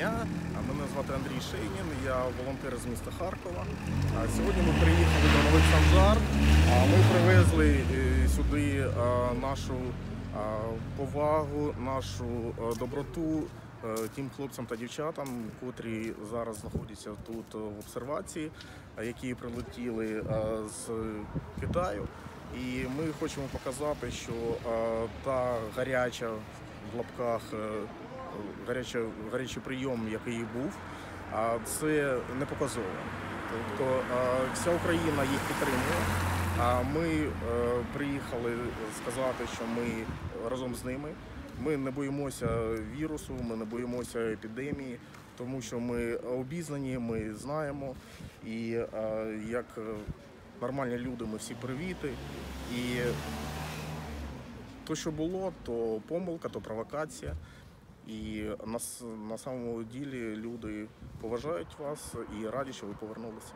дня. Мене звати Андрій Шейнін, я волонтер з міста Харкова. Сьогодні ми приїхали до Нових Санжар. Ми привезли е, сюди нашу повагу, нашу доброту е, тим хлопцям та дівчатам, котрі зараз знаходяться тут е, в обсервації, які прилетіли з Китаю. І ми хочемо показати, що та гаряча в лапках гаряча, гарячий прийом, який був, це не показово. Тобто вся Україна їх підтримує. А ми е, приїхали сказати, що ми разом з ними. Ми не боїмося вірусу, ми не боїмося епідемії, тому що ми обізнані, ми знаємо. І як нормальні люди, ми всі привіти. І то, що було, то помилка, то провокація. І на, на самому ділі люди поважають вас і раді, що ви повернулися.